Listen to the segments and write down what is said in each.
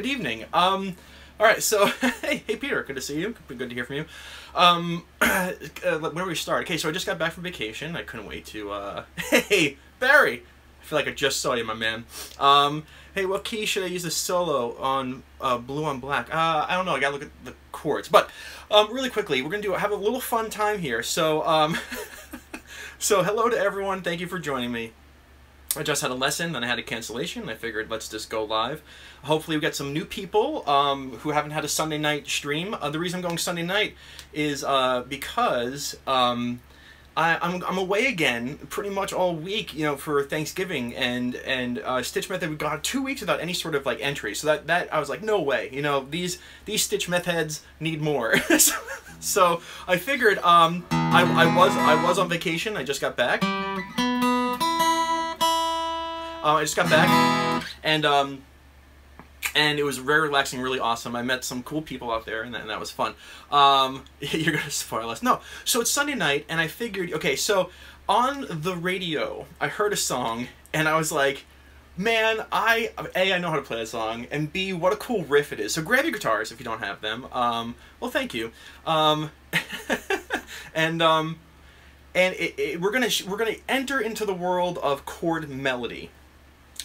Good evening. Um, all right, so hey, hey Peter, good to see you. Good to hear from you. Um, uh, where do we start? Okay, so I just got back from vacation. I couldn't wait to. Uh, hey Barry, I feel like I just saw you, my man. Um, hey, what key should I use the solo on uh, blue on black? Uh, I don't know. I gotta look at the chords. But um, really quickly, we're gonna do have a little fun time here. So um, so hello to everyone. Thank you for joining me. I just had a lesson, then I had a cancellation. I figured let's just go live. Hopefully we get some new people um, who haven't had a Sunday night stream. Uh, the reason I'm going Sunday night is uh, because um, I, am I'm, I'm away again pretty much all week, you know, for Thanksgiving and and uh, Stich Method. We got two weeks without any sort of like entry, so that that I was like, no way, you know, these these Stich Methods need more. so, I figured um, I, I was I was on vacation. I just got back. Uh, I just got back, and um, and it was very relaxing, really awesome. I met some cool people out there, and that, and that was fun. Um, you're gonna spoil us? No. So it's Sunday night, and I figured, okay, so on the radio, I heard a song, and I was like, man, I a I know how to play that song, and b what a cool riff it is. So grab your guitars if you don't have them. Um, well, thank you. Um, and um, and it, it, we're gonna we're gonna enter into the world of chord melody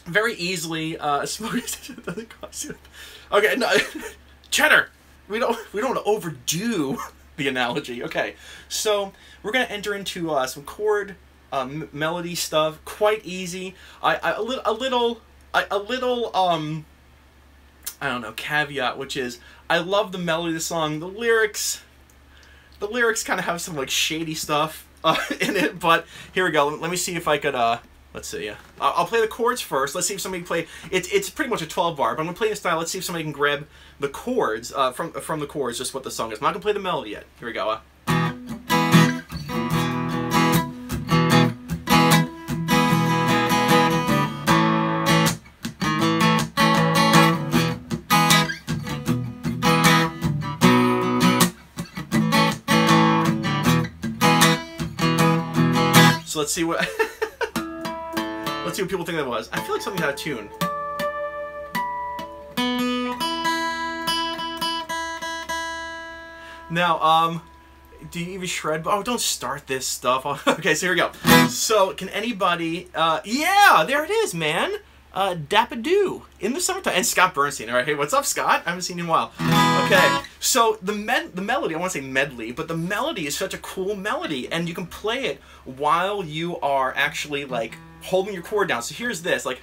very easily uh, okay, no, cheddar. We don't we don't overdo the analogy. Okay, so we're gonna enter into uh, some chord um, melody stuff. Quite easy. I, I a little a little a, a little um I don't know caveat, which is I love the melody of the song. The lyrics, the lyrics kind of have some like shady stuff uh, in it. But here we go. Let me see if I could uh Let's see. Yeah, I'll play the chords first. Let's see if somebody can play. It's it's pretty much a 12 bar, but I'm gonna play in style. Let's see if somebody can grab the chords uh, from from the chords, just what the song is. I'm not gonna play the melody yet. Here we go. Uh. So let's see what. See what people think that was. I feel like something's out of tune. Now, um, do you even shred? Oh, don't start this stuff. okay, so here we go. So, can anybody, uh, yeah, there it is, man. Uh, Dapadoo in the summertime. And Scott Bernstein. All right, hey, what's up, Scott? I haven't seen you in a while. Okay, so the med the melody, I want to say medley, but the melody is such a cool melody, and you can play it while you are actually, like, holding your chord down. So here's this, like...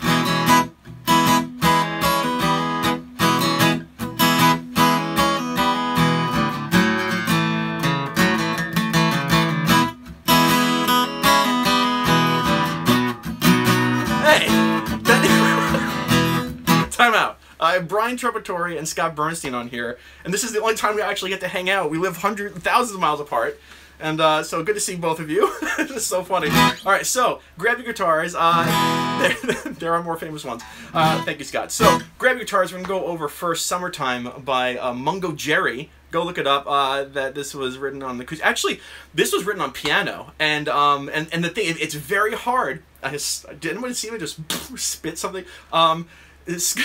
Hey! Time out. I have Brian Trovatore and Scott Bernstein on here, and this is the only time we actually get to hang out. We live hundreds, thousands of miles apart. And uh, so good to see both of you. is so funny. All right, so grab your guitars. Uh, there, there are more famous ones. Uh, thank you, Scott. So grab your guitars. We're gonna go over first "Summertime" by uh, Mungo Jerry. Go look it up. Uh, that this was written on the actually this was written on piano, and um and and the thing it, it's very hard. I just did anyone see me just spit something? Um, it's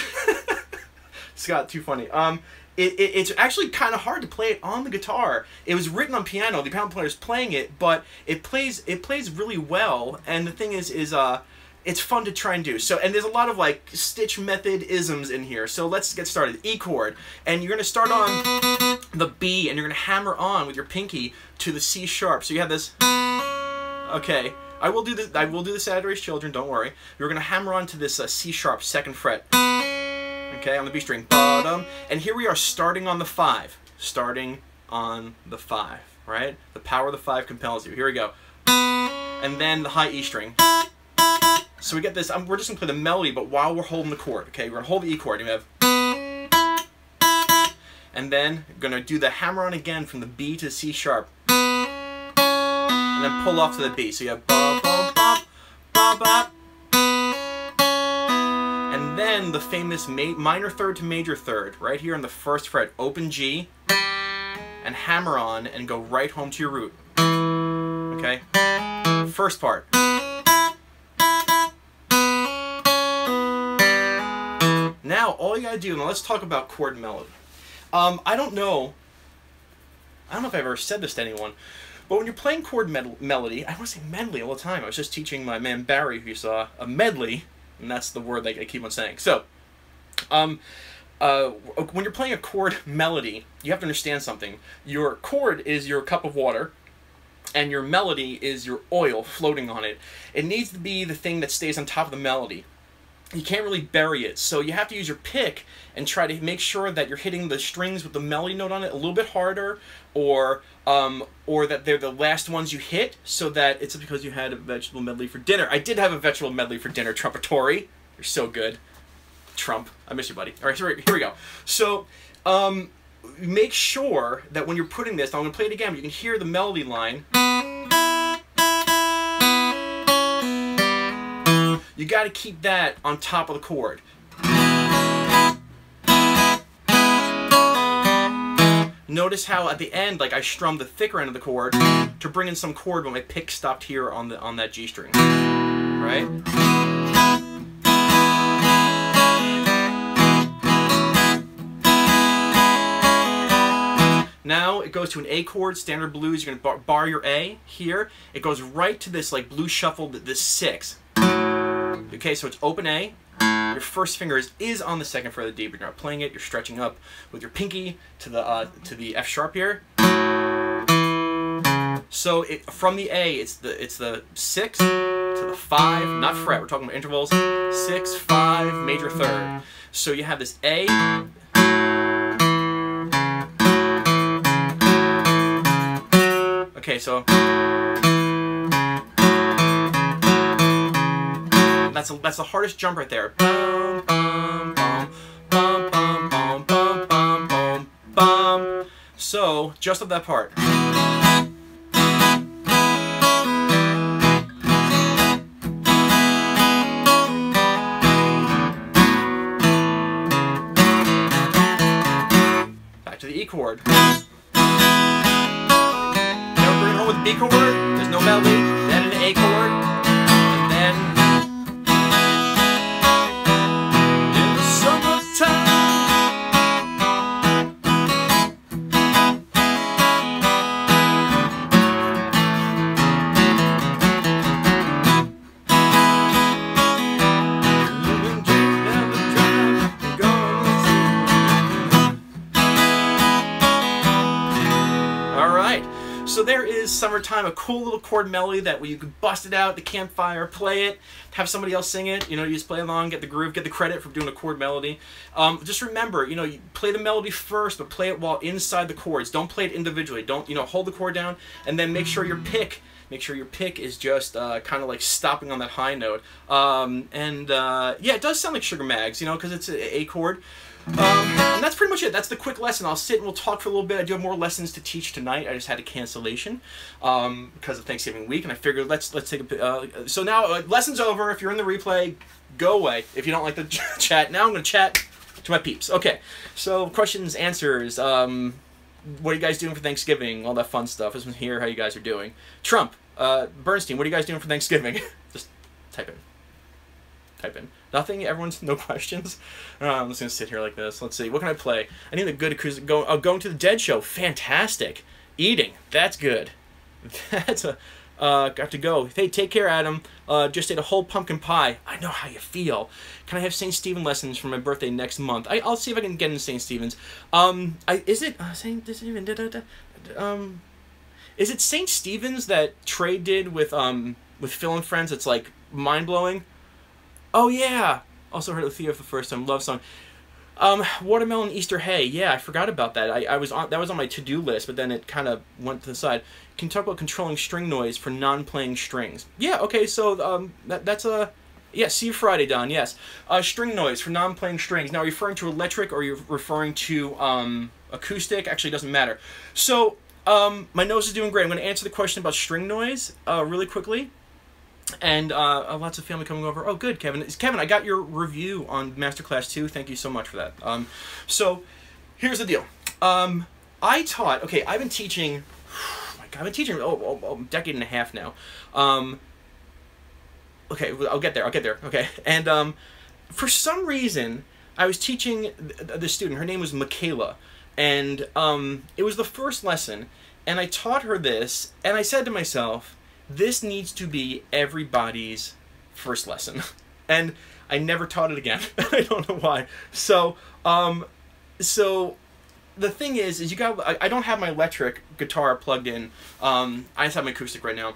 Scott, too funny. Um, it, it, it's actually kind of hard to play it on the guitar. It was written on piano. The piano player is playing it, but it plays it plays really well. And the thing is, is uh, it's fun to try and do. So, and there's a lot of like stich method isms in here. So let's get started. E chord, and you're gonna start on the B, and you're gonna hammer on with your pinky to the C sharp. So you have this. Okay. I will do this. I will do the Saturday's Children. Don't worry. You're gonna hammer on to this uh, C sharp second fret okay, on the B string, bottom, and here we are starting on the five, starting on the five, right? The power of the five compels you. Here we go. And then the high E string. So we get this, um, we're just gonna play the melody, but while we're holding the chord, okay? We're gonna hold the E chord, and we have, and then gonna do the hammer on again from the B to C sharp, and then pull off to the B. So you have the famous minor third to major third, right here on the first fret, open G, and hammer on and go right home to your root. Okay? First part. now all you gotta do, now let's talk about chord melody. Um, I don't know, I don't know if I've ever said this to anyone, but when you're playing chord med- melody, I want to say medley all the time. I was just teaching my man Barry, who you saw, a medley, and that's the word that I keep on saying. So, um, uh, when you're playing a chord melody, you have to understand something. Your chord is your cup of water, and your melody is your oil floating on it. It needs to be the thing that stays on top of the melody. You can't really bury it, so you have to use your pick and try to make sure that you're hitting the strings with the melody note on it a little bit harder, or um, or that they're the last ones you hit, so that it's because you had a vegetable medley for dinner. I did have a vegetable medley for dinner, Trumpetory. You're so good. Trump. I miss you, buddy. All right, here, here we go. So, um, make sure that when you're putting this, I'm going to play it again, you can hear the melody line. You got to keep that on top of the chord. Notice how at the end, like I strummed the thicker end of the chord to bring in some chord when my pick stopped here on the on that G string, right? Now it goes to an A chord, standard blues. You're gonna bar, bar, your A here. It goes right to this like blue shuffle, this six. Okay, so it's open A. Your first finger is, is on the second fret of the D, but you're not playing it. You're stretching up with your pinky to the uh, to the F sharp here. So it, from the A, it's the it's the six to the five, not fret. We're talking about intervals. Six, five, major third. So you have this A, Okay, so that's a, that's the hardest jump right there. So just of that part. Back to the E chord. with B chord, there's no melody, then an A chord, cool little chord melody that you can bust it out the campfire, play it, have somebody else sing it. You know, you just play along, get the groove, get the credit for doing a chord melody. Um, just remember, you know, you play the melody first, but play it while inside the chords. Don't play it individually. Don't, you know, hold the chord down, and then make sure your pick make sure your pick is just uh, kind of like stopping on that high note. Um, and uh, yeah, it does sound like Sugar Mags, you know, because it's an a chord. Um, and that's pretty much it. That's the quick lesson. I'll sit and we'll talk for a little bit. I do have more lessons to teach tonight. I just had a cancellation um, because of Thanksgiving week, and I figured let's let's take a. Uh, so now uh, lessons over. If you're in the replay, go away. If you don't like the chat, now I'm to chat to my peeps. Okay. So questions, answers. Um, what are you guys doing for Thanksgiving? All that fun stuff. This one's here. How you guys are doing? Trump, uh, Bernstein. What are you guys doing for Thanksgiving? just type in. Type in. Nothing. Everyone's no questions. Uh, I'm just gonna sit here like this. Let's see. What can I play? I need a good acoustic. Go. Oh, going to the Dead Show. Fantastic. Eating. That's good. That's a. Uh, got to go. Hey, take care, Adam. Uh, just ate a whole pumpkin pie. I know how you feel. Can I have St. Stephen lessons for my birthday next month? I, I'll see if I can get into St. Stephen's. Um, I, is it uh, St. Stephen? Da, da, da, um, is it St. Stephen's that Trey did with um with Phil and Friends? It's like mind blowing. Oh yeah. Also heard Thea for the first time. Love song. Um, watermelon Easter hay. Yeah, I forgot about that. I, I was on that was on my to do list, but then it kind of went to the side. Can talk about controlling string noise for non-playing strings. Yeah. Okay. So um, that that's a yeah. See you Friday, Don. Yes. Uh, string noise for non-playing strings. Now, are you referring to electric or you're referring to um acoustic? Actually, doesn't matter. So um, my nose is doing great. I'm going to answer the question about string noise uh, really quickly and uh, lots of family coming over. Oh, good, Kevin. Kevin, I got your review on Masterclass 2. Thank you so much for that. Um, so, here's the deal. Um, I taught, okay, I've been teaching, oh God, I've been teaching oh, oh, oh, a decade and a half now. Um, okay, I'll get there, I'll get there, okay. And um, for some reason, I was teaching the student. Her name was Michaela, and um, it was the first lesson. And I taught her this, and I said to myself, "This needs to be everybody's first lesson." and I never taught it again. I don't know why. So, um, so the thing is, is you got. I, I don't have my electric guitar plugged in. Um, I just have my acoustic right now.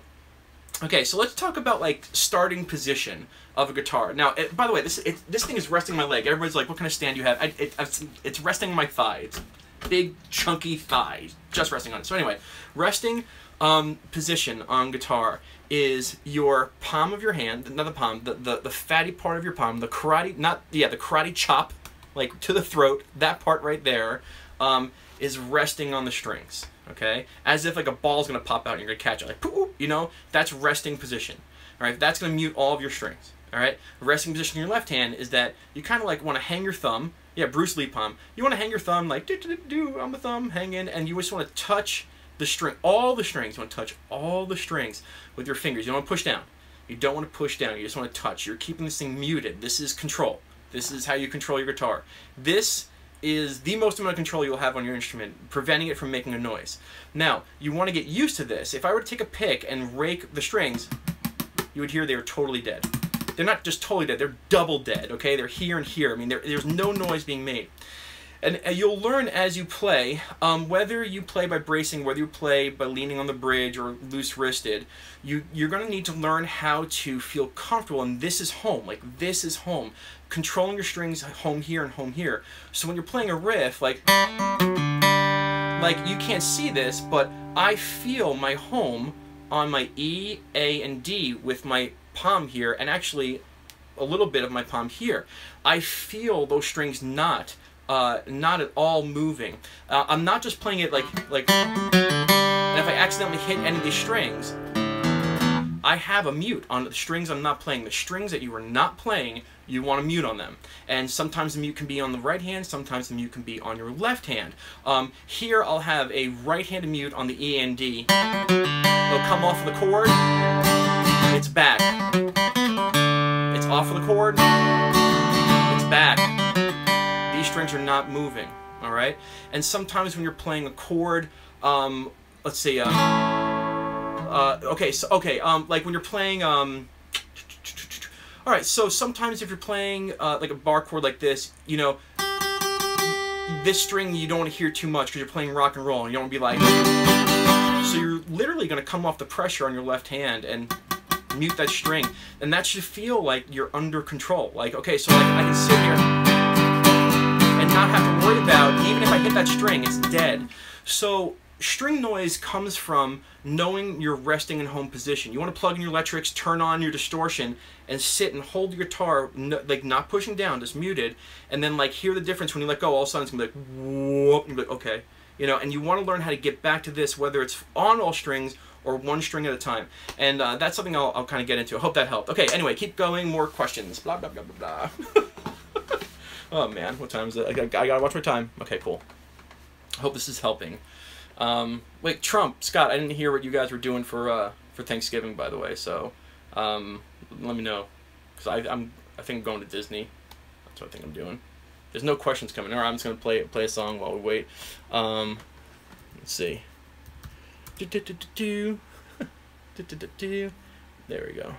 Okay, so let's talk about like starting position of a guitar. Now, it, by the way, this it, this thing is resting my leg. Everybody's like, "What kind of stand do you have?" I, it, it's, it's resting my thigh. It's big, chunky thigh, just resting on it. So anyway, resting um, position on guitar is your palm of your hand, not the palm, the, the, the fatty part of your palm, the karate, not, yeah, the karate chop, like to the throat, that part right there, um, is resting on the strings, okay? As if like a ball's gonna pop out and you're gonna catch it, like, poof, you know? That's resting position, all right? That's gonna mute all of your strings, all right? Resting position in your left hand is that you kind of like wanna hang your thumb, yeah, Bruce Lee palm, you wanna hang your thumb like, do, do, do, do, on the thumb, hang in, and you just wanna touch the string, all the strings, you wanna touch all the strings with your fingers. You don't want to push down. You don't want to push down. You just want to touch. You're keeping this thing muted. This is control. This is how you control your guitar. This is the most amount of control you'll have on your instrument, preventing it from making a noise. Now, you want to get used to this. If I were to take a pick and rake the strings, you would hear they are totally dead. They're not just totally dead, they're double dead, okay? They're here and here. I mean, there's no noise being made. And you'll learn as you play, um, whether you play by bracing, whether you play by leaning on the bridge or loose wristed, you, you're going to need to learn how to feel comfortable. And this is home. Like, this is home. Controlling your strings home here and home here. So when you're playing a riff, like, like you can't see this, but I feel my home on my E, A, and D with my palm here, and actually a little bit of my palm here. I feel those strings not uh, not at all moving. Uh, I'm not just playing it like like. And if I accidentally hit any of these strings, I have a mute on the strings I'm not playing. The strings that you are not playing, you want to mute on them. And sometimes the mute can be on the right hand, sometimes the mute can be on your left hand. Um, here I'll have a right-handed mute on the E and D. It'll come off of the chord, it's back. It's off of the chord, it's back strings are not moving, all right? And sometimes when you're playing a chord, um, let's see, uh, uh, okay, so, okay, um, like when you're playing, um, all right, so sometimes if you're playing uh, like a bar chord like this, you know, this string you don't want to hear too much because you're playing rock and roll and you don't want to be like, so you're literally going to come off the pressure on your left hand and mute that string, and that should feel like you're under control. Like, okay, so like, I can sit here not have to worry about, even if I hit that string, it's dead. So string noise comes from knowing you're resting in home position. You want to plug in your electrics, turn on your distortion, and sit and hold your guitar, no, like not pushing down, just muted, and then like hear the difference when you let go. All of a sudden it's gonna be like whoop, and be like okay, you know. And you want to learn how to get back to this, whether it's on all strings or one string at a time. And uh, that's something I'll, I'll kind of get into. I hope that helped. Okay, anyway, keep going. More questions. Blah blah blah blah blah. Oh man, what time is it? I, I, I gotta watch my time. Okay, cool. I hope this is helping. Um, wait, Trump, Scott, I didn't hear what you guys were doing for uh, for Thanksgiving, by the way. So, um, let me know, cause I I'm I think I'm going to Disney. That's what I think I'm doing. There's no questions coming. All right, I'm just gonna play play a song while we wait. Um, let's see. Do do do do do. do do do do. There we go.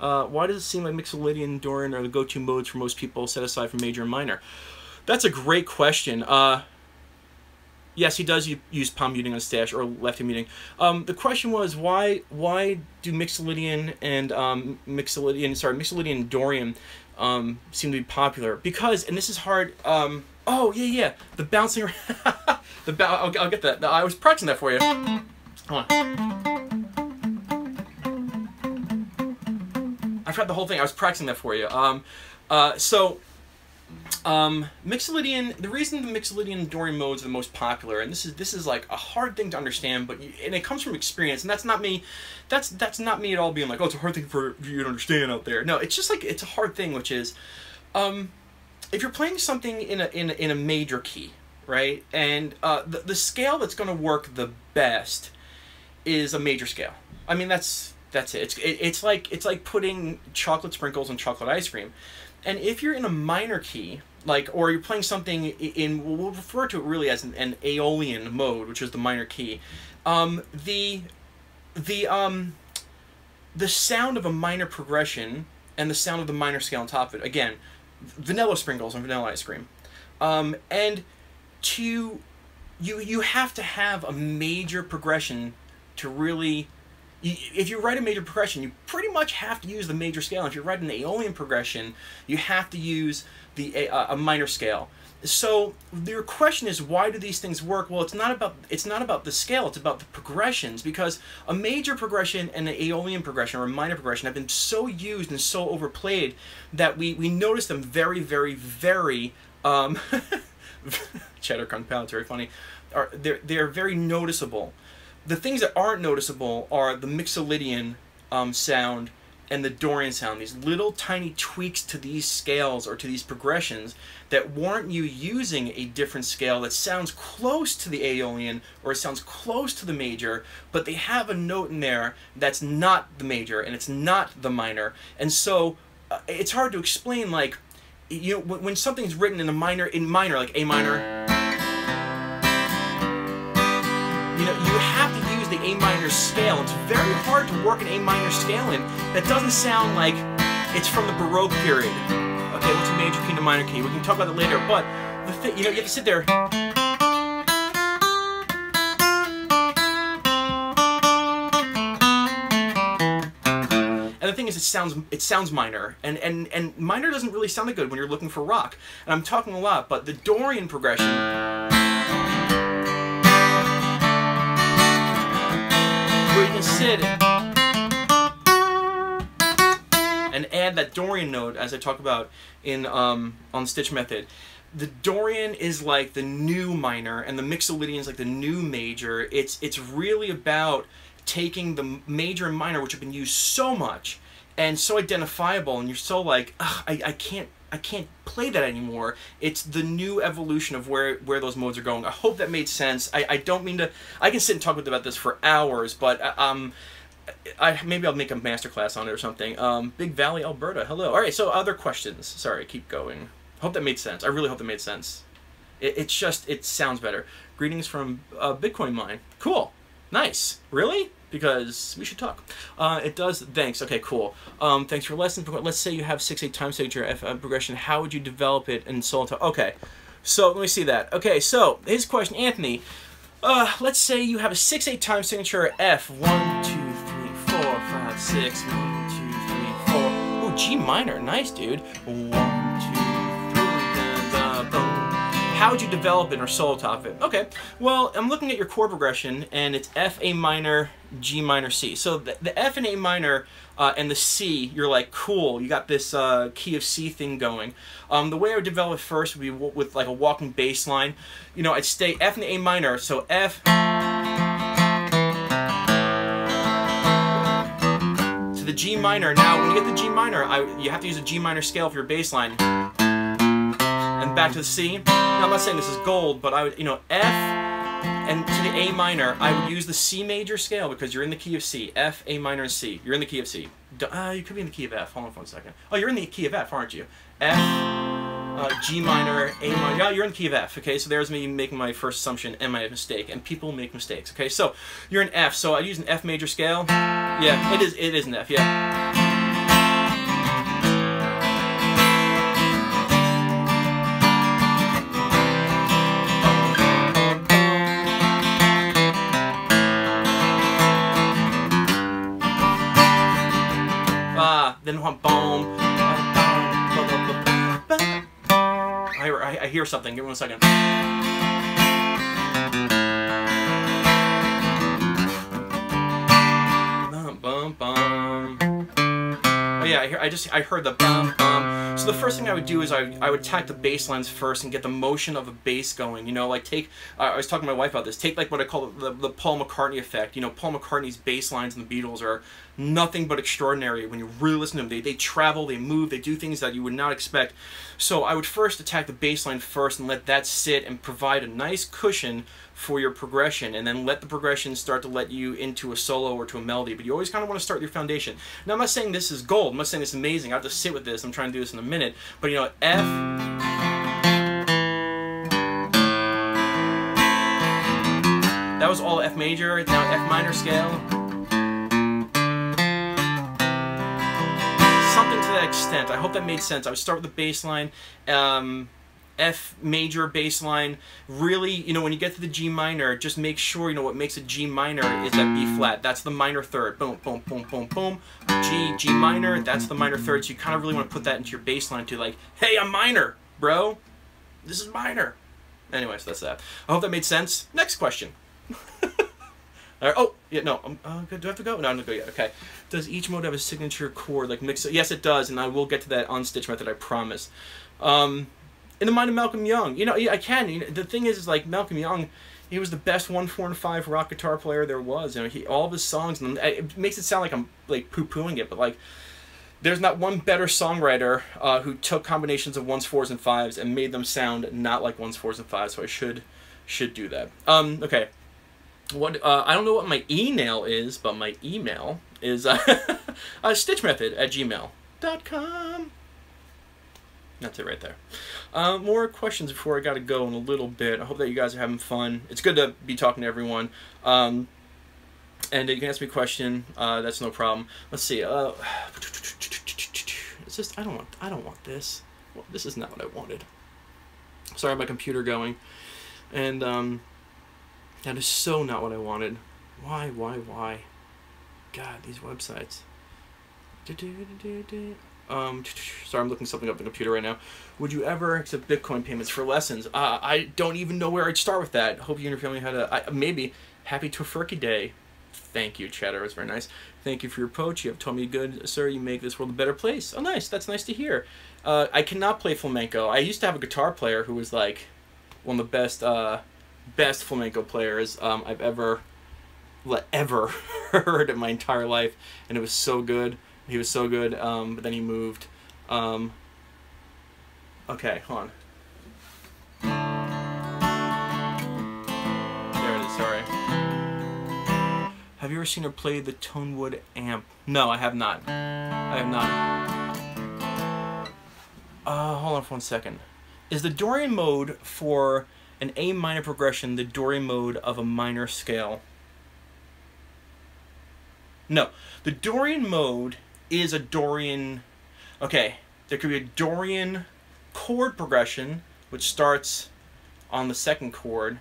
Uh, why does it seem like Mixolydian and Dorian are the go-to modes for most people, set aside from major and minor? That's a great question. Uh, yes, he does use palm muting on stash or lefty muting. Um, the question was why why do Mixolydian and um, Mixolydian sorry Mixolydian and Dorian um, seem to be popular? Because and this is hard. Um, oh yeah yeah the bouncing the I'll, I'll get that. I was practicing that for you. Hold on. Forgot the whole thing. I was practicing that for you. Um, uh, so, um, Mixolydian. The reason the Mixolydian Dorian modes are the most popular, and this is this is like a hard thing to understand, but you, and it comes from experience, and that's not me. That's that's not me at all. Being like, oh, it's a hard thing for you to understand out there. No, it's just like it's a hard thing, which is, um, if you're playing something in a in a, in a major key, right, and uh, the the scale that's going to work the best is a major scale. I mean, that's That's it. It's it, it's like it's like putting chocolate sprinkles on chocolate ice cream. And if you're in a minor key, like or you're playing something in we'll refer to it really as an, an aeolian mode, which is the minor key. Um, the the um the sound of a minor progression and the sound of the minor scale on top of it. Again, vanilla sprinkles on vanilla ice cream. Um, and to you you have to have a major progression to really if you write a major progression, you pretty much have to use the major scale. If you write an Aeolian progression, you have to use the a, minor scale. So your question is why do these things work? Well, it's not about it's not about the scale. It's about the progressions because a major progression and an Aeolian progression or a minor progression have been so used and so overplayed that we we notice them very very very um, cheddar compound. It's very funny. Are they're they're very noticeable. The things that aren't noticeable are the Mixolydian um, sound and the Dorian sound. These little tiny tweaks to these scales or to these progressions that warrant you using a different scale that sounds close to the Aeolian or it sounds close to the major, but they have a note in there that's not the major and it's not the minor. And so uh, it's hard to explain like you know when, when something's written in a minor in minor like A minor you know, you the A minor scale. It's very hard to work an A minor scale in that doesn't sound like it's from the Baroque period. Okay, what's a major key to minor key? We can talk about that later, but the thing, you know, you have to sit there. And the thing is, it sounds it sounds minor, and and and minor doesn't really sound that good when you're looking for rock. And I'm talking a lot, but the Dorian progression. Sit and add that Dorian note as I talk about in um, on Stich Method. The Dorian is like the new minor, and the Mixolydian is like the new major. It's it's really about taking the major and minor, which have been used so much and so identifiable, and you're so like, I, I can't I can't play that anymore. It's the new evolution of where where those modes are going. I hope that made sense. I, I don't mean to. I can sit and talk with about this for hours, but uh, um, I maybe I'll make a masterclass on it or something. Um, Big Valley, Alberta. Hello. All right. So other questions. Sorry, keep going. Hope that made sense. I really hope that made sense. It, it's just it sounds better. Greetings from uh, Bitcoin Mine. Cool. Nice. Really? Because we should talk. Uh, it does. Thanks. Okay, cool. Um, thanks for lessons. Let's say you have six eight time signature F uh, progression. How would you develop it in Solitaire? Okay, so let me see that. Okay, so his question, Anthony. Uh, let's say you have a six eight time signature F. One, two, three, four, five, six. One, two, three, four. Oh, G minor. Nice, dude. One how would you develop it or solo top it? Okay, well, I'm looking at your chord progression, and it's F, A minor, G minor, C. So the, the F and A minor uh, and the C, you're like, cool, you got this uh, key of C thing going. Um, the way I would develop it first would be with like a walking bass line. You know, I'd stay F and A minor, so F... to the G minor. Now, when you get the G minor, I, you have to use a G minor scale for your bass line back to the C. Now, I'm not saying this is gold, but I would, you know, F and to the A minor, I would use the C major scale because you're in the key of C. F, A minor, and C. You're in the key of C. Uh, you could be in the key of F. Hold on for one second. Oh, you're in the key of F, aren't you? F, uh, G minor, A minor. Yeah, you're in the key of F. Okay, so there's me making my first assumption and my mistake. And people make mistakes. Okay, so you're in F. So I'd use an F major scale. Yeah, it is. It is an F. Yeah. Then one boom. I, I, I hear something. Give me one second. Bum, bum, bum. Oh yeah, I, hear, I just I heard the bum bum So the first thing I would do is I, I would attack the bass lines first and get the motion of a bass going. You know, like take, I was talking to my wife about this, take like what I call the, the Paul McCartney effect. You know, Paul McCartney's bass lines in the Beatles are nothing but extraordinary when you really listen to them. They, they travel, they move, they do things that you would not expect. So I would first attack the bass line first and let that sit and provide a nice cushion for your progression and then let the progression start to let you into a solo or to a melody but you always kind of want to start your foundation. Now i'm not saying this is gold i'm not saying this is amazing i have to sit with this i'm trying to do this in a minute but you know f that was all f major now f minor scale. Something to that extent i hope that made sense. I would start with the bass line um, F major bass line. Really, you know, when you get to the G minor, just make sure, you know, what makes a G minor is that B flat. That's the minor third. Boom, boom, boom, boom, boom. G, G minor, that's the minor third. So you kind of really want to put that into your bass line to like, hey, I'm minor, bro. This is minor. Anyways, that's that. I hope that made sense. Next question. Oh, yeah, no. Um, uh, do I have to go? No, I'm not go yet. Okay. Does each mode have a signature chord like mix? Yes, it does, and I will get to that on stich method. I promise. Um, in the mind of Malcolm Young. You know, yeah, I can. You know, the thing is, is like Malcolm Young, he was the best one, four, and five rock guitar player there was. You know, he all of his songs. And it makes it sound like I'm like poo pooing it, but like, there's not one better songwriter uh, who took combinations of ones, fours, and fives and made them sound not like ones, fours, and fives. So I should should do that. Um, okay. What uh, I don't know what my email is, but my email is uh, stichmethod at gmail.com. That's it right there. Uh, more questions before I got to go in a little bit. I hope that you guys are having fun. It's good to be talking to everyone. Um, and you can ask me a question. Uh, that's no problem. Let's see. Uh, it's just I don't want I don't want this. Well, this is not what I wanted. Sorry, my computer going, and um, that is so not what I wanted. Why? Why? Why? God, these websites. Um, sorry, I'm looking something up on the computer right now. Would you ever accept Bitcoin payments for lessons? Uh, I don't even know where I'd start with that. Hope you and your family had a I, maybe happy Tofurkey Day. Thank you, Cheddar. It's very nice. Thank you for your approach. You have told me good, sir. You make this world a better place. Oh, nice. That's nice to hear. Uh, I cannot play flamenco. I used to have a guitar player who was like one of the best, uh, best flamenco players um, I've ever, ever heard in my entire life, and it was so good. He was so good, um, but then he moved. Um, okay, hold on. There it is, sorry. Have you ever seen her play the Tonewood amp? No, I have not. I have not. Uh, hold on for one second. Is the Dorian mode for an A minor progression the Dorian mode of a minor scale? No. The Dorian mode is a Dorian. Okay, there could be a Dorian chord progression, which starts on the second chord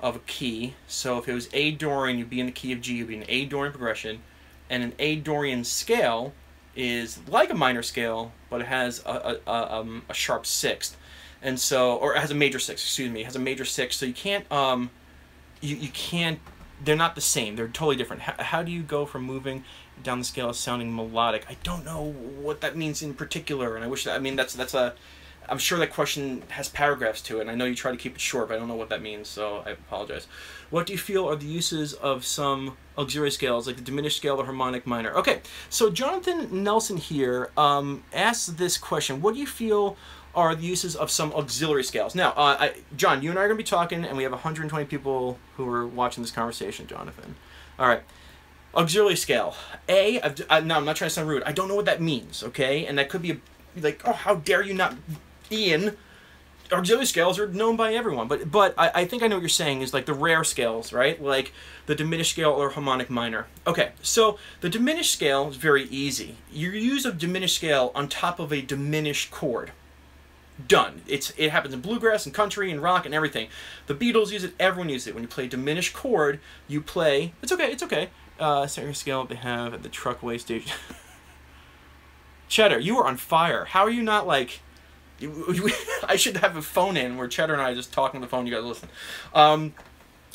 of a key. So if it was A Dorian, you'd be in the key of G, you'd be an A Dorian progression. And an A Dorian scale is like a minor scale, but it has a, a, a, um, a sharp sixth. And so, or it has a major sixth, excuse me, it has a major sixth. So you can't, um, you, you can't, they're not the same. They're totally different. How, how do you go from moving down the scale as sounding melodic. I don't know what that means in particular, and I wish that, I mean, that's, that's a, I'm sure that question has paragraphs to it, and I know you try to keep it short, but I don't know what that means, so I apologize. What do you feel are the uses of some auxiliary scales, like the diminished scale or harmonic minor? Okay, so Jonathan Nelson here um, asks this question. What do you feel are the uses of some auxiliary scales? Now, uh, I, John, you and I are going to be talking, and we have 120 people who are watching this conversation, Jonathan. All right. Auxiliary scale. A, I've, I, no, I'm not trying to sound rude. I don't know what that means, okay? And that could be a, like, oh, how dare you not, Ian. Auxiliary scales are known by everyone, but but I, I think I know what you're saying is like the rare scales, right? Like the diminished scale or harmonic minor. Okay, so the diminished scale is very easy. You use a diminished scale on top of a diminished chord. Done. It's it happens in bluegrass and country and rock and everything. The Beatles use it. Everyone uses it. When you play diminished chord, you play. It's okay. It's okay uh, center scale they have at the truckway station. Cheddar, you are on fire. How are you not like? I should have a phone in where Cheddar and I are just talking on the phone. You guys listen. Um,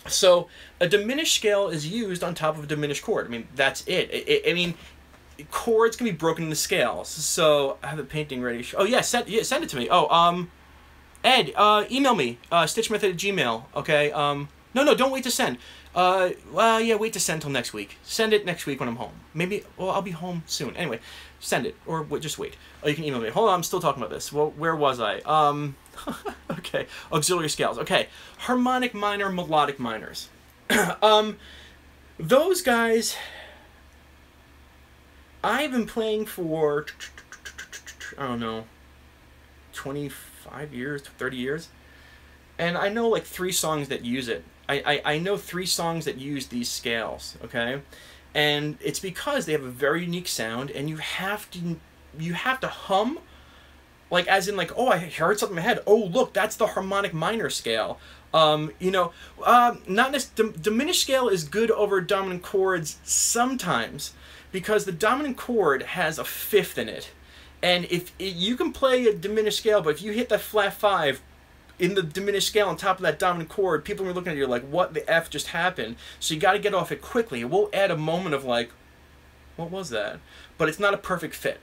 so a diminished scale is used on top of a diminished chord. I mean, that's it. I, I mean, chords can be broken into scales. So I have a painting ready. Oh yeah, send yeah, send it to me. Oh um, Ed, uh, email me uh, stichmethod at gmail. Okay. Um, no no, don't wait to send. Uh, well yeah, wait to send till next week. Send it next week when I'm home. Maybe well I'll be home soon. Anyway, send it or wait, just wait. Oh, you can email me. Hold on, I'm still talking about this. Well, where was I? Um, okay, auxiliary scales. Okay, harmonic minor, melodic minors. um, those guys I've been playing for I don't know 25 years, 30 years. And I know like three songs that use it. I, I, know three songs that use these scales, okay? And it's because they have a very unique sound and you have to you have to hum like as in like oh I heard something in my head. Oh look, that's the harmonic minor scale. Um, you know, uh, not this diminished scale is good over dominant chords sometimes because the dominant chord has a fifth in it. And if it, you can play a diminished scale, but if you hit that flat five in the diminished scale on top of that dominant chord, people are looking at you like, what the F just happened? So you got to get off it quickly. It will add a moment of like, what was that? But it's not a perfect fit.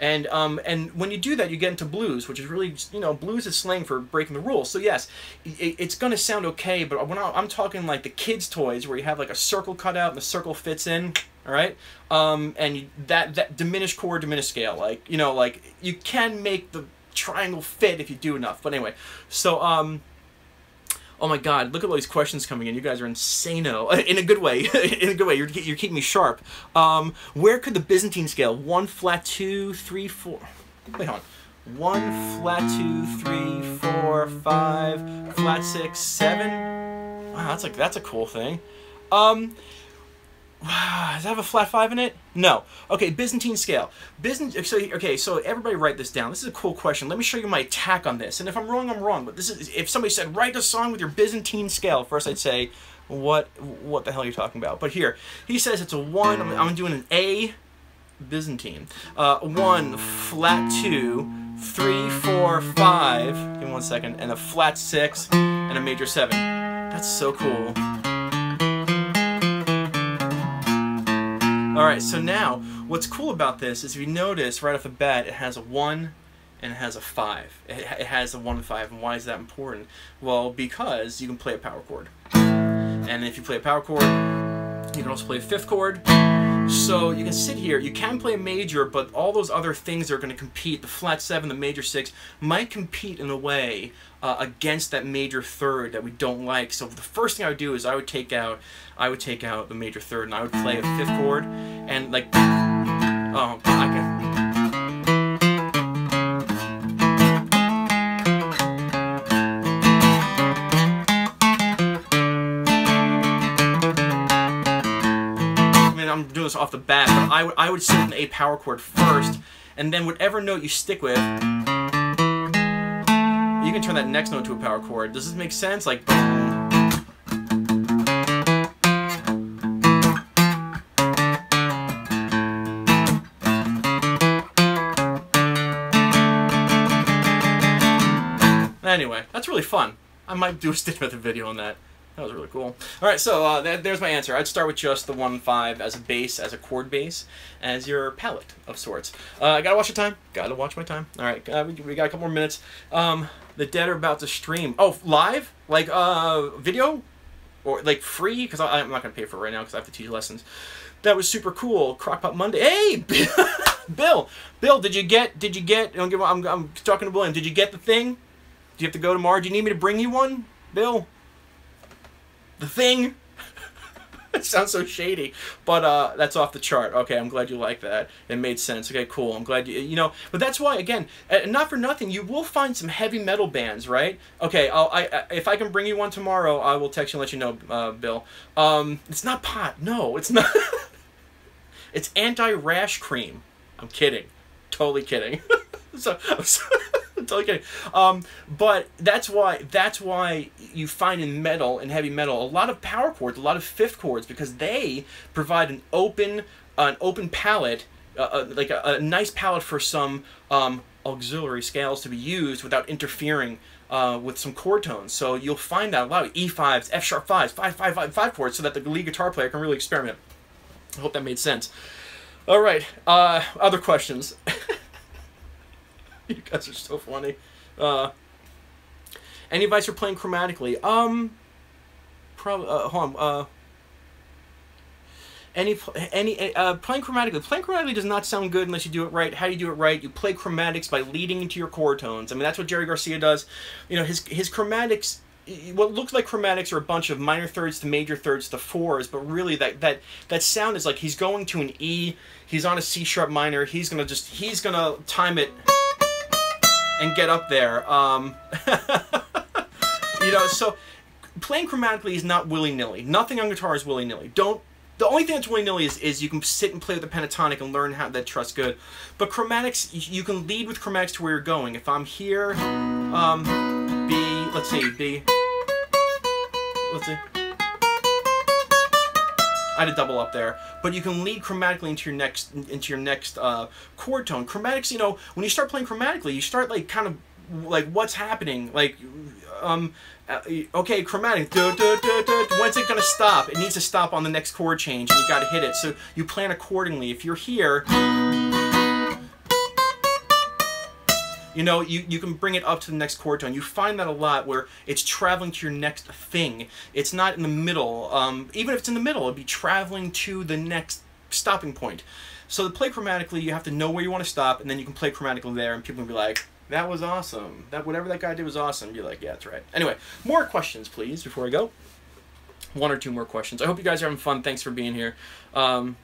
And um, and when you do that, you get into blues, which is really you know blues is slang for breaking the rules. So yes, it, it's gonna sound okay, but when I'm talking like the kids' toys where you have like a circle cut out and the circle fits in, all right um, and that that diminished chord diminished scale like you know like you can make the triangle fit if you do enough. But anyway so um oh my god look at all these questions coming in. You guys are insano in a good way in a good way. You're, you're keeping me sharp. Um where could the byzantine scale one flat two three four wait hold on. One flat two three four five flat six seven? Wow that's like that's a cool thing. Um does that have a flat five in it? No. Okay, Byzantine scale. Byzantine. So okay, so everybody write this down. This is a cool question. Let me show you my attack on this. And if I'm wrong, I'm wrong. But this is if somebody said write a song with your Byzantine scale, first I'd say, what what the hell are you talking about? But here he says it's a one. I'm, I'm doing an A Byzantine. Uh, one flat two, three four five. Give me one second, and a flat six and a major seven. That's so cool. Alright, so now, what's cool about this is if you notice right off the bat, it has a 1 and it has a 5. It, it has a 1 and 5, and why is that important? Well, because you can play a power chord. And if you play a power chord, you can also play a fifth chord, so you can sit here, you can play a major, but all those other things that are going to compete. The flat 7, the major 6, might compete in a way uh, against that major third that we don't like. So the first thing I would do is I would take out, I would take out the major third and I would play a fifth chord, and like, oh, I can... this off the bat, but I would I would sit an A power chord first, and then whatever note you stick with, you can turn that next note to a power chord. Does this make sense? Like. Anyway, that's really fun. I might do a stich method video on that. That was really cool. All right, so uh, there's my answer. I'd start with just the 1-5 as a base, as a chord base, as your palette of sorts. Uh, I gotta watch the time. Gotta watch my time. All right, uh, we, we, got a couple more minutes. Um, the dead are about to stream. Oh, live? Like uh, video? Or like free? Because I'm not gonna pay for it right now because I have to teach lessons. That was super cool. Crockpot Monday. Hey, Bill. Bill, did you get? Did you get? I'm, I'm talking to William. Did you get the thing? Do you have to go tomorrow? Do you need me to bring you one, Bill? The Thing. it sounds so shady, but uh, that's off the chart. Okay, I'm glad you like that. It made sense. Okay, cool. I'm glad you, you know, but that's why, again, uh, not for nothing, you will find some heavy metal bands, right? Okay, I'll, I, I if I can bring you one tomorrow, I will text you and let you know, uh, Bill. Um, it's not pot. No, it's not. it's anti-rash cream. I'm kidding. Totally kidding. so, I'm so totally kidding. Um, but that's why that's why you find in metal and heavy metal a lot of power chords, a lot of fifth chords, because they provide an open uh, an open palette, uh, uh, like a, a, nice palette for some um, auxiliary scales to be used without interfering uh, with some chord tones. So you'll find that a lot of E5s, F sharp 5s, 5, 5, 5, 5 chords so that the lead guitar player can really experiment. I hope that made sense. All right. Uh, other questions. you guys are so funny. Uh, any advice for playing chromatically? Um, probably. Uh, hold on. Uh, any any uh, playing chromatically. Playing chromatically does not sound good unless you do it right. How do you do it right? You play chromatics by leading into your chord tones. I mean, that's what Jerry Garcia does. You know, his his chromatics what looks like chromatics are a bunch of minor thirds to major thirds to fours, but really that that that sound is like he's going to an E, he's on a C sharp minor, he's gonna just he's gonna time it and get up there. Um, you know, so playing chromatically is not willy nilly. Nothing on guitar is willy nilly. Don't the only thing that's willy nilly is, is you can sit and play with the pentatonic and learn how that trust good. But chromatics, you can lead with chromatics to where you're going. If I'm here, um, B, let's see, B, let's see. I had a double up there, but you can lead chromatically into your next into your next uh, chord tone. Chromatics, you know, when you start playing chromatically, you start like kind of like what's happening, like um, uh, okay, chromatic. When's it gonna stop? It needs to stop on the next chord change, and you gotta hit it. So you plan accordingly. If you're here. You know, you, you can bring it up to the next chord tone. You find that a lot where it's traveling to your next thing. It's not in the middle. Um, even if it's in the middle, it'd be traveling to the next stopping point. So to play chromatically, you have to know where you want to stop, and then you can play chromatically there, and people will be like, that was awesome. That Whatever that guy did was awesome. You're like, yeah, that's right. Anyway, more questions, please, before I go. One or two more questions. I hope you guys are having fun. Thanks for being here. Um,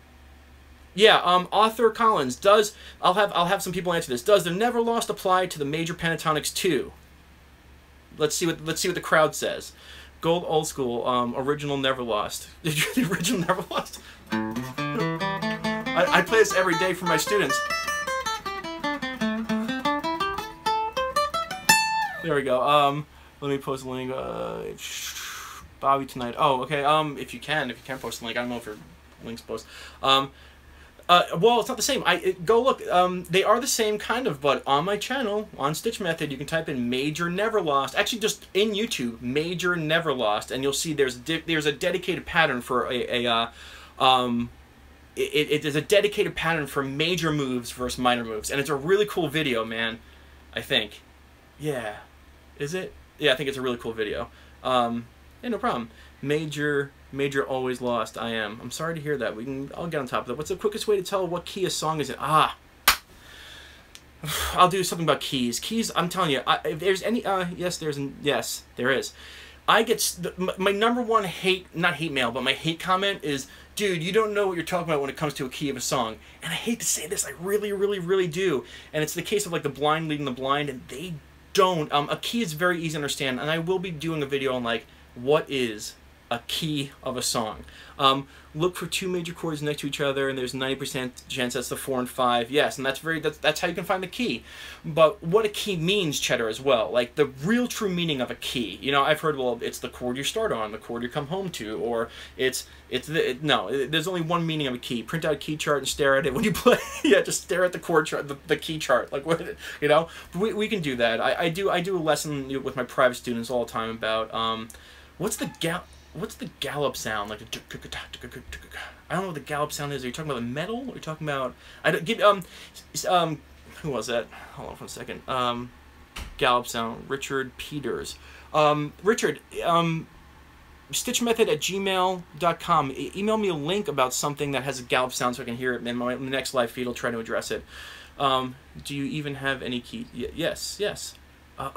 yeah, um, Arthur Collins does. I'll have I'll have some people answer this. Does the Never Lost apply to the major pentatonics too? Let's see what let's see what the crowd says. Gold old school. Um, original Never Lost. The original Never Lost? I, I play this every day for my students. There we go. Um, let me post a link. Uh, Bobby tonight. Oh, okay. Um, if you can, if you can post a link. I don't know if your links post. Um, uh, well, it's not the same. I it, go look. Um, they are the same kind of, but on my channel on Stich Method, you can type in "Major Never Lost." Actually, just in YouTube, "Major Never Lost," and you'll see there's there's a dedicated pattern for a, a uh, um, it, it is a dedicated pattern for major moves versus minor moves, and it's a really cool video, man. I think, yeah, is it? Yeah, I think it's a really cool video. Um, yeah, no problem. Major Major always lost. I am. I'm sorry to hear that. We can. I'll get on top of that. What's the quickest way to tell what key a song is in? Ah. I'll do something about keys. Keys. I'm telling you. I, if there's any. Uh. Yes. There's. Yes. There is. I get my, my number one hate, not hate mail, but my hate comment is, dude, you don't know what you're talking about when it comes to a key of a song. And I hate to say this, I really, really, really do. And it's the case of like the blind leading the blind, and they don't. Um, a key is very easy to understand, and I will be doing a video on like what is a key of a song. Um, look for two major chords next to each other, and there's 90% chance that's the four and five. Yes, and that's very that's, that's how you can find the key. But what a key means, Cheddar, as well. Like the real true meaning of a key. You know, I've heard well, it's the chord you start on, the chord you come home to, or it's it's the it, no. It, there's only one meaning of a key. Print out a key chart and stare at it when you play. yeah, just stare at the chord chart, the, the key chart. Like what you know. We, we can do that. I, I do I do a lesson with my private students all the time about um, what's the gal what's the gallop sound like? I don't know what the gallop sound is. Are you talking about the metal? Are you talking about? I don't give um um who was that? Hold on for a second. Um, gallop sound. Richard Peters. Um, Richard. Um, stichmethod at gmail.com. E email me a link about something that has a gallop sound so I can hear it. In my, next live feed, I'll try to address it. Um, do you even have any key? Y yes, yes. Uh,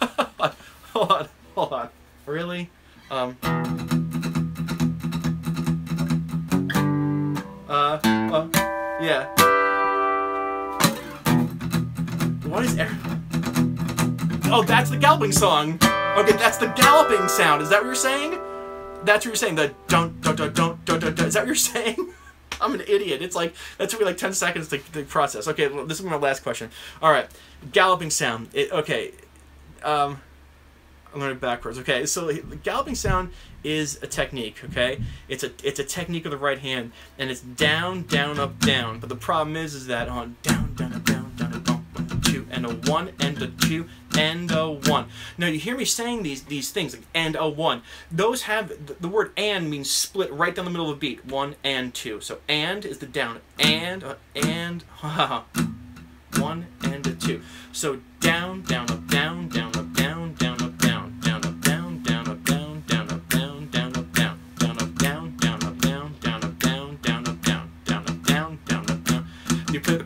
hold on, hold on. Really? Um, uh, uh, yeah. What is er Oh, that's the galloping song. Okay, that's the galloping sound. Is that what you're saying? That's what you're saying. The don't don't don't don't don't don't. Is that what you're saying? I'm an idiot. It's like that took me like ten seconds to, to process. Okay, well, this is my last question. All right, galloping sound. It, okay, um, I'm learning backwards. Okay, so the galloping sound is a technique. Okay, it's a it's a technique of the right hand, and it's down, down, up, down. But the problem is, is that on down, down, up, down, down, up, down, two, and a one, and a two, and a one. Now you hear me saying these these things like and a one. Those have the, word and means split right down the middle of a beat. One and two. So and is the down and uh, and one and a two. So down down up down down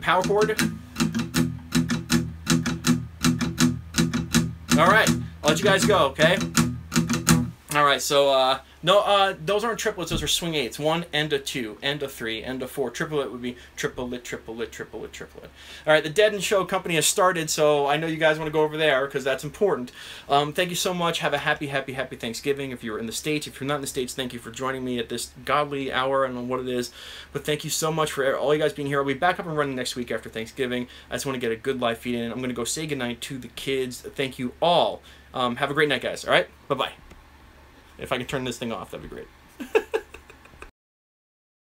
power chord. All right, I'll let you guys go, okay? All right, so uh, no, uh, those aren't triplets. Those are swing eights. One and a two, and a three, and a four. Triplet would be triplet, triplet, triplet, triplet. All right, the Dead and Show company has started, so I know you guys want to go over there because that's important. Um, thank you so much. Have a happy, happy, happy Thanksgiving. If you're in the states, if you're not in the states, thank you for joining me at this godly hour. I don't know what it is, but thank you so much for all you guys being here. I'll be back up and running next week after Thanksgiving. I just want to get a good live feed in. I'm going to go say goodnight to the kids. Thank you all. Um, have a great night, guys. All right, bye bye. If I can turn this thing off, that'd be great.